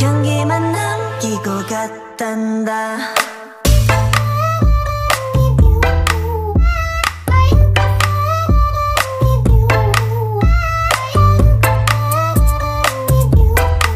향기만 남기고 갔단다.